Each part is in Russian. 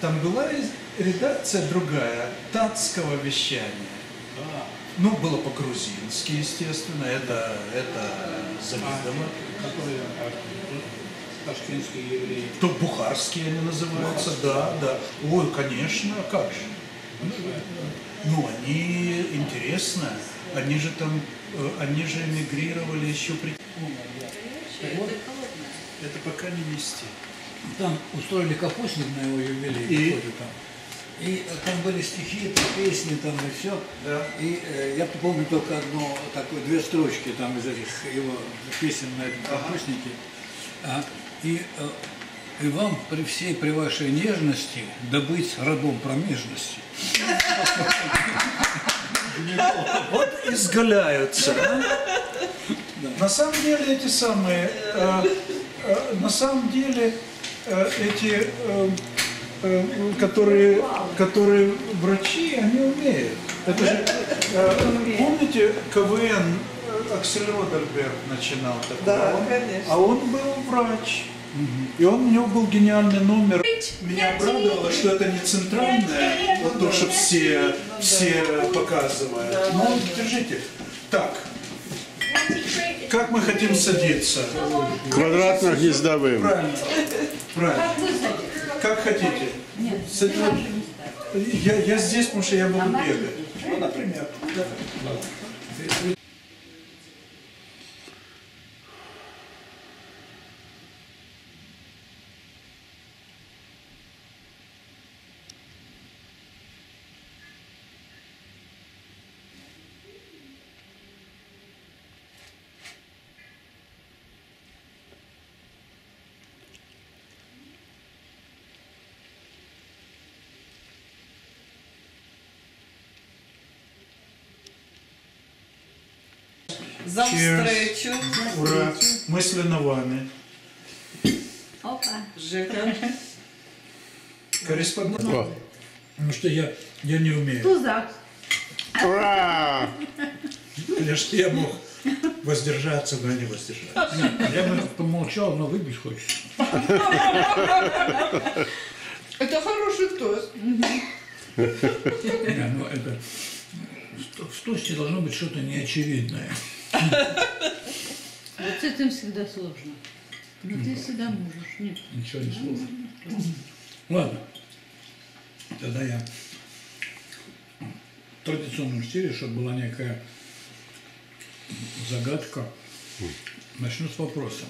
там была редакция другая, татского вещания. А, Ну, было по-грузински, естественно, это, это заведомо. которые а, ташкентские евреи. То бухарские они называются, да, да. Ой, конечно, а как же. Ну, они интересно, они же там, э, они же эмигрировали еще при... Это пока не вести. Там устроили капустник на его юбилей И? какой-то там. И там были стихи, там песни, там и все. Да. И э, я помню только одно, такое, две строчки там из этих его песен на этом капустнике. А, и, э, и вам при всей при вашей нежности добыть родом промежности. Вот изгаляются. а? На самом деле эти самые, э, э, на самом деле эти, э, э, которые, которые врачи, они умеют. Это же, э, помните, КВН э, Аксель Родерберг начинал такой? Да, а он, конечно. А он был врач. И он, у него был гениальный номер. Меня обрадовало, что это не центральное, вот то, что все, все показывают. Ну, держите. Так, как мы хотим садиться? Квадратно-гнездовым. Правильно. Правильно. Как хотите. Садитесь. Я, я здесь, потому что я буду бегать. Ну, например. да. За встречу. Ура. Мысленно вами. Опа. Жека. Корреспондент. Потому что я, я не умею. Тузак. Ура! Конечно, я мог воздержаться, но не воздержаться. Я бы помолчал, но выпить хочется. Это хороший тост. Не, ну это... В в тосте должно быть что-то неочевидное. Вот с этим всегда сложно. Но ты всегда можешь. Нет. Ничего не сложно. Ладно. Тогда я в традиционном стиле, чтобы была некая загадка, начну с вопроса.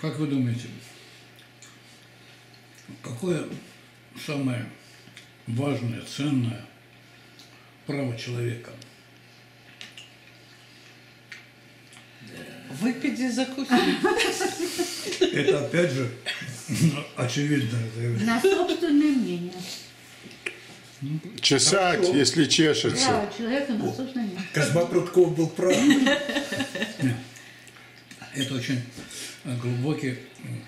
Как вы думаете, какое самое важное, ценное право человека? Выпить и закусить. Это опять же очевидно. это На собственное мнение. Чесать, если чешется. Право человека на собственное мнение. Козьма Прутков был прав. Это очень глубокий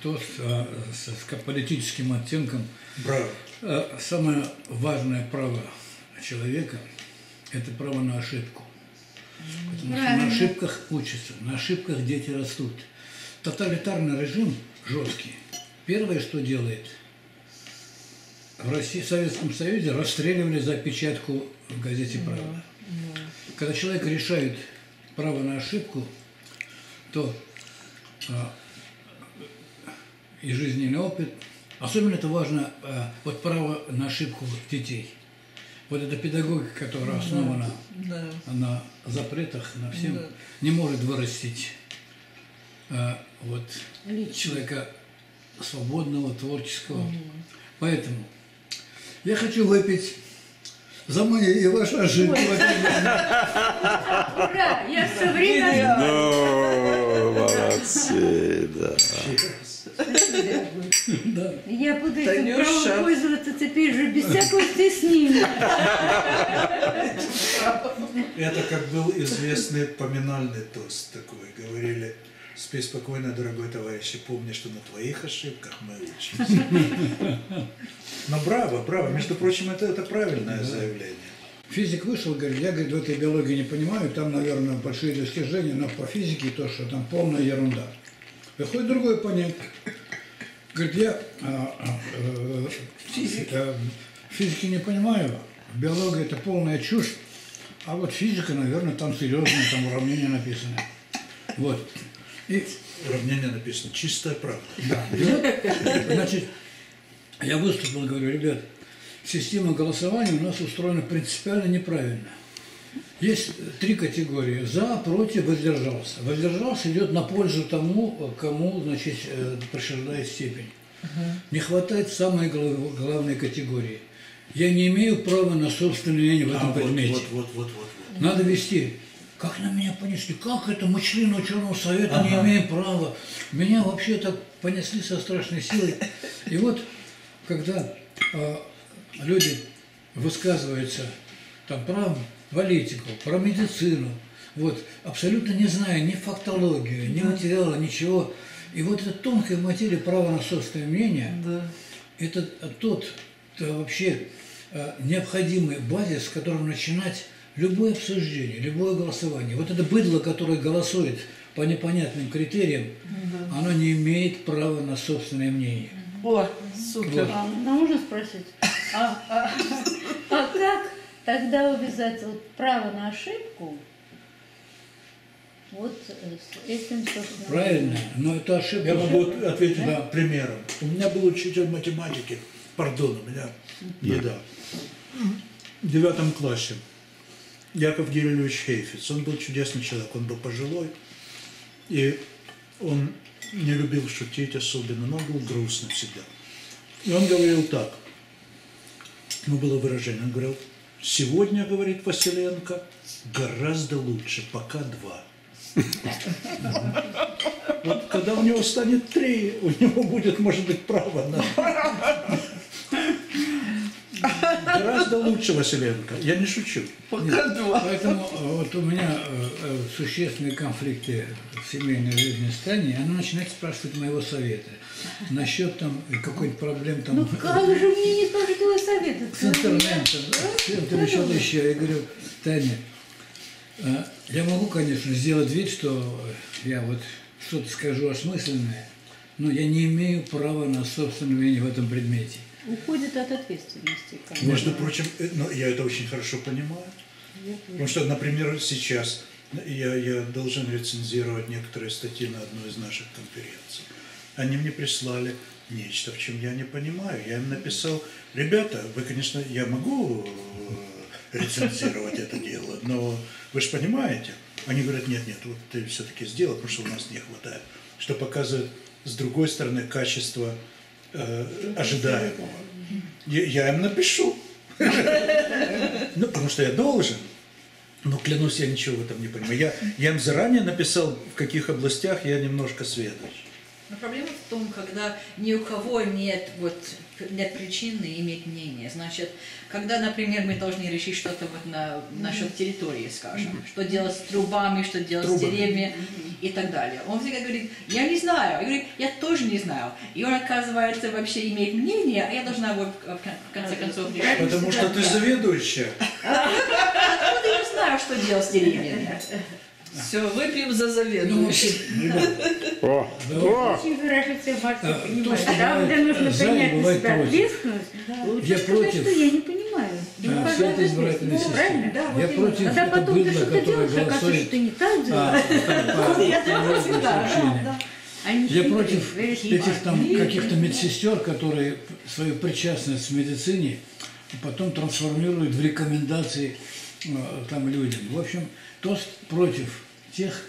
тост э, с, с политическим оттенком. Браво. Э, Самое важное право человека – это право на ошибку. Потому что на ошибках учатся, на ошибках дети растут. Тоталитарный режим жесткий. Первое, что делает, в России, в Советском Союзе расстреливали за опечатку в газете «Правда». Когда человек решает право на ошибку, то а, и жизненный опыт, особенно это важно, а, вот право на ошибку детей. Вот эта педагогика, которая основана Да. на запретах, на всем, не может вырастить а, вот, Лично. человека свободного, творческого. Поэтому я хочу выпить за мои и ваши ошибки. в этом мире. Ура! Я все время... Ну, молодцы, да. Да. Я буду этим правом пользоваться теперь же без всякого стеснения. Это как был известный поминальный тост такой. Говорили, спи спокойно, дорогой товарищ, и помни, что на твоих ошибках мы учимся. Но браво, браво. Между прочим, это, это правильное заявление. Физик вышел, говорит, я говорит, в этой биологии не понимаю, там, наверное, большие достижения, но по физике то, что там полная ерунда. Выходит другой понять. Говорит, я а, а, э, э, физики не понимаю, биология это полная чушь, а вот физика, наверное, там серьезные, там уравнения написаны. Вот. И Уравнение написано «чистая правда». Да. И вот, значит, я выступил, говорю, ребят, система голосования у нас устроена принципиально неправильно. Есть три категории. За, против, воздержался. Воздержался идет на пользу тому, кому, значит, э, присуждает степень. Не хватает самой глав- главной категории. Я не имею права на собственное мнение в этом А, вот, предмете. вот, вот, вот, вот, вот. Надо вести. Как на меня понесли? Как это? Мы члены ученого совета не имеем права. Меня вообще так понесли со страшной силой. И вот, когда а, люди высказываются там про политику, про медицину, вот, абсолютно не зная ни фактологию, ни материала, ничего. И вот эта тонкая материя права на собственное мнение, это тот э, вообще э, необходимый базис, с которым начинать любое обсуждение, любое голосование. Вот это быдло, которое голосует по непонятным критериям, оно не имеет права на собственное мнение. О, супер. А, ну, можно спросить, а, а- а тогда увязать вот право на ошибку вот э, с этим, собственно, Правильно, но это ошибка. Я могу ответить Да. примером. У меня был учитель математики, пардон, у меня еда. В девятом классе. Яков Гирильевич Хейфиц. Он был чудесный человек, он был пожилой. И он не любил шутить особенно, но он был грустный всегда. И он говорил так. Ну, было выражение. Он говорил, сегодня, говорит Василенко, гораздо лучше, пока два. Вот когда у него станет три, у него будет, может быть, право на... Гораздо лучше, Василенко. Я не шучу. Пока два. Поэтому э, вот у меня э, э, существенные конфликты в семейной жизни с Таней, она начинает спрашивать моего совета. Насчет там какой-нибудь проблем там Ну как же мне не совета? с интернетом, с чем-то еще, еще. Я говорю, Таня, э, я могу, конечно, сделать вид, что я вот что-то скажу осмысленное, но я не имею права на собственное мнение в этом предмете. Уходит от ответственности. конечно. Между прочим, ну, я это очень хорошо понимаю. Потому что, например, сейчас я, я должен рецензировать некоторые статьи на одной из наших конференций. Они мне прислали нечто, в чем я не понимаю. Я им написал, ребята, вы, конечно, я могу э, рецензировать это дело, но вы же понимаете. Они говорят, нет, нет, вот ты все-таки сделал, потому что у нас не хватает. Что показывает, с другой стороны, качество э, ожидаемого. Я, я им напишу. Ну, потому что я должен. Но клянусь, я ничего в этом не понимаю. Я, я им заранее написал, в каких областях я немножко сведущ. Но проблема в том, когда ни у кого нет, вот, нет причины иметь мнение. Значит, когда, например, мы должны решить что-то вот на, насчет территории, скажем, что делать с трубами, что делать с Трубами. деревьями и так далее. Он всегда говорит, я не знаю. Я говорю, я тоже не знаю. И он, оказывается, вообще имеет мнение, а я должна его в кон- в конце концов решить. Потому что ты заведующая. Вот я знаю, что делать с деревьями. Все, выпьем за Ну, заведующим. ребята, О, о, все А, Там, где нужно принять на себя ответственность, лучше Я сказать, против. что я не понимаю. Да, Ну, пожалуйста, избирательной ну, системы. Правильно, да, вот Я против Когда это потом ты быдло, что-то которое делаешь, оказывается, голосует. что ты не так а, делаешь. Я против этих там «Блин, каких-то медсестер, которые свою причастность к медицине потом трансформируют в рекомендации э, там людям. В общем, тост против тех,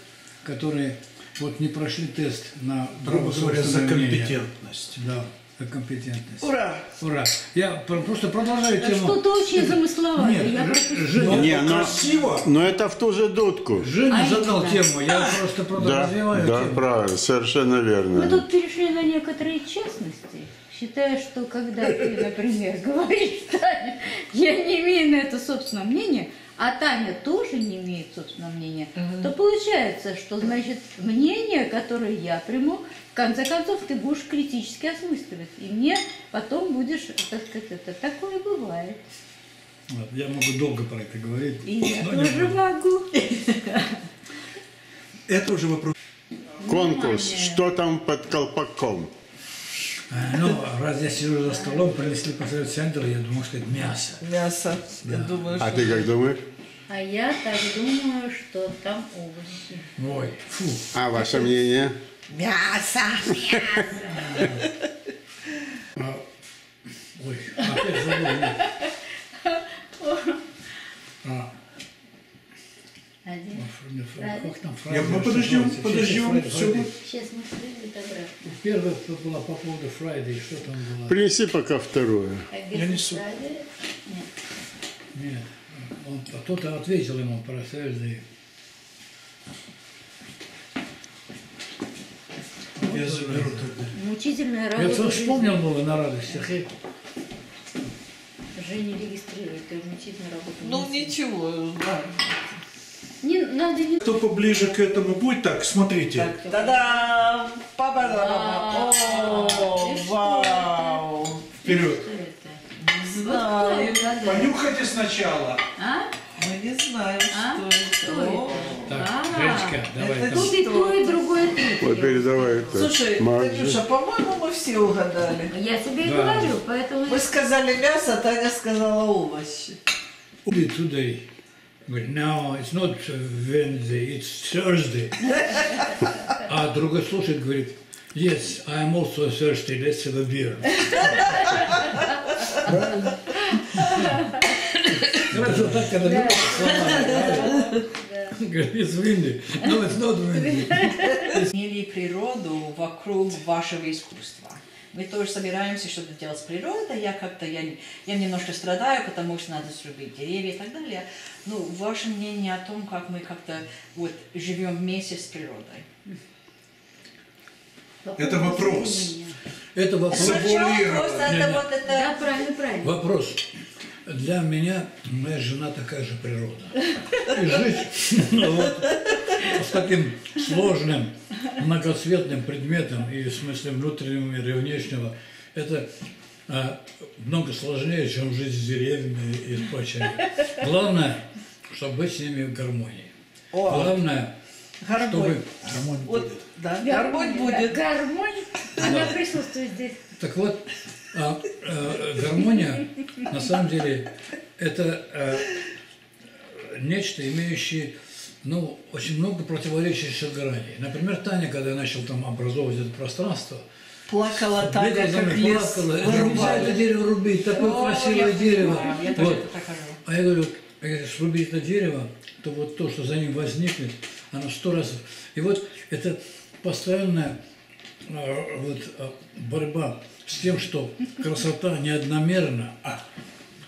которые вот не прошли тест на Грубо право говоря, за компетентность. Да, за компетентность. Ура! Ура! Я про- просто продолжаю тему. Что-то очень замысловатое. Нет, я. Женя, не, но, Красиво! но это в ту же дудку. Женя А задал именно. тему, я просто Да, продолжаю да, тему. правильно, совершенно Мы верно. тут перешли на некоторые частности, считая, что когда ты, например, говоришь, Таня, я не имею на это собственного мнения, а Таня тоже не имеет собственного мнения, то получается, что, значит, мнение, которое я приму, в конце концов, ты будешь критически осмысливать. И мне потом будешь, так сказать, это такое бывает. Вот, Я могу долго про это говорить. И я тоже могу. Это уже вопрос. Конкурс, что там под колпаком? А, Ну, раз я сижу за столом, принесли посмотреть центр, я думал, что это мясо. Мясо. Я думаю, А что... ты как думаешь? А я так думаю, что там овощи. Ой, фу. А ваше мнение? Мясо! А, ой, опять забыл. нет. А, Один. как там Я- фраза подождем, называется? подождем. Сейчас мы. Первая была по поводу Friday, что там было? Принеси пока второе. А Я несу. Нет. Нет, он, а кто-то ответил ему про Thursday. Я заберу тогда. Мучительная Я работа. тоже жизни. вспомнил было на радостях. Женя регистрирует, ты мучительная работа. Ну ничего, да. Не, надо не... Кто поближе к этому будет, так, смотрите. Та-дам! Вау. И! Вперед. Знаю. Понюхайте сначала. А? Мы не знаем, А? что это. Это? О. Так, А, Женечка, давай это там. Тут и то, и другое третье. Вот передавай это. Слушай. Танюша, по-моему, мы все угадали. Я тебе и Да. говорю, поэтому... Вы сказали мясо, Таня сказала овощи. Only today. Говорит, no, it's not Wednesday, it's Thursday. А другой слушает, говорит, yes, I am also thirsty, let's have a beer. Хорошо, так, когда слова, правильно? Говорит, it's windy. No, it's not windy. Имели природу вокруг вашего искусства. Мы тоже собираемся что-то делать с природой. Я как-то, я, я немножко страдаю, потому что надо срубить деревья и так далее. Ну, ваше мнение о том, как мы как-то вот живем вместе с природой? Это вопрос. Это вопрос. Просто это вот это... Да, правильно, правильно. Вопрос. Для меня моя жена такая же природа. И жить ну, вот, с таким сложным, многоцветным предметом, и в смысле внутреннего и внешнего, это а, много сложнее, чем жить с деревьями и с прочими. Главное, чтобы быть с ними в гармонии. О, Главное, гармонь. чтобы... Вот, да, гармонь Да, будет. Гармонь. Она присутствует здесь. Так вот, а, э, гармония, на самом деле, это э, нечто, имеющее, ну, очень много противоречащих граней. Например, Таня, когда начал там образовывать это пространство, Плакала Таня, как лес плакала, «Это нельзя это дерево рубить, такое О, красивое я дерево. Я Вот. А я говорю, если срубить это дерево, то вот то, что за ним возникнет, оно сто раз... И вот это постоянная э, вот, э, борьба с тем, что красота неодномерна, а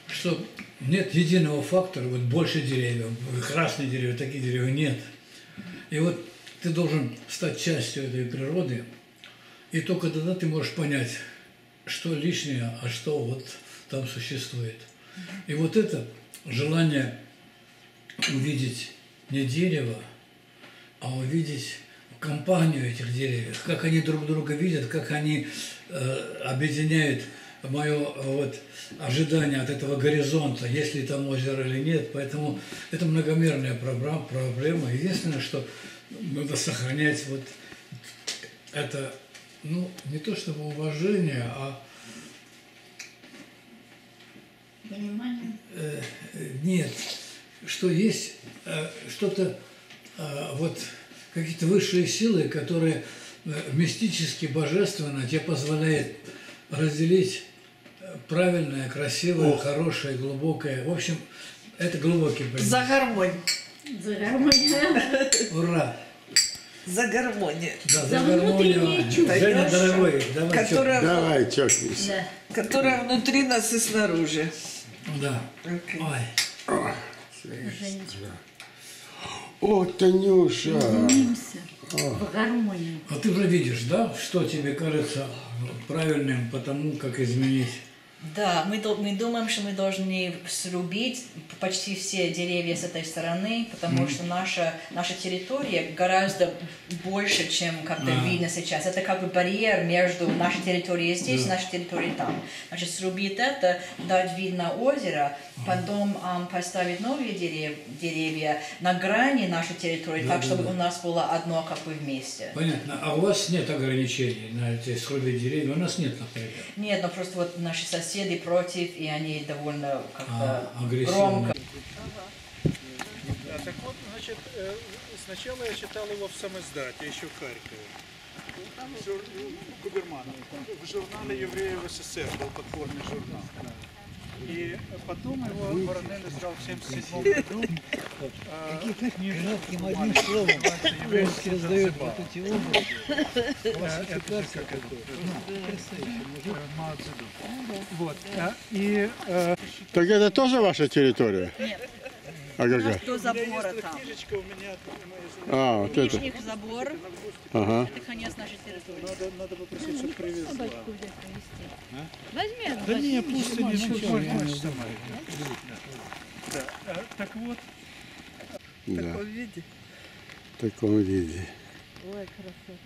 что нет единого фактора, вот больше деревьев, красные деревья, такие деревья нет. И вот ты должен стать частью этой природы, и только тогда ты можешь понять, что лишнее, а что вот там существует. И вот это желание увидеть не дерево, а увидеть компанию этих деревьев, как они друг друга видят, как они э, объединяют мое вот, ожидание от этого горизонта, есть ли там озеро или нет. Поэтому это многомерная проблема. проблема. Единственное, что надо сохранять вот это, ну, не то чтобы уважение, а Понимание. Э, нет, что есть э, что-то, э, вот какие-то высшие силы, которые э, мистически, божественно тебе позволяют разделить э, правильное, красивое, хорошее, глубокое. В общем, это глубокий понимание. За гармонь. За гармонию. Ура! За гармонь. Да, за За гармонию. Женя, дорогой, давай Которая, Давай, чокнемся. Да. которая внутри нас и снаружи. Да. Окей. Ой. Женечка. О, Танюша. Стремимся в гармонию. А ты уже видишь, да, что тебе кажется правильным по тому, как изменить Да, мы, мы думаем, что мы должны срубить почти все деревья с этой стороны, потому что наша, наша территория гораздо больше, чем как-то А. видно сейчас. Это как бы барьер между нашей территорией здесь и Да. нашей территорией там. Значит, срубить это, дать вид на озеро, потом ам, поставить новые дерев- деревья на грани нашей территории, Да, так, да, чтобы да. у нас было одно как бы вместе. Понятно. А у вас нет ограничений на эти срубить деревья? У нас нет, например. Нет, но просто вот наши соседи против, и они довольно как-то А, громко. Да, так вот, значит, э, сначала я читал его в самоиздате, еще в Харькове. В жур- журнале «Евреи в СССР» был подпольный журнал. И потом его Воронель издал в 1977 году. А, книжку одним словом, «Еврейский Занзибар». эти образы. Да, это же как это? Э, Мао Цзэдун. Вот. а, И э, Так это тоже ваша территория? А какая? До забора там. книжечка у меня А, вот это. Их забор, Ага. это конец нашей территории. надо, надо попросить, чтобы привезла. Возьми. Да не, пусть они не сама. Да. а, Так вот, Да, Увидите. в таком виде. Ой, красота.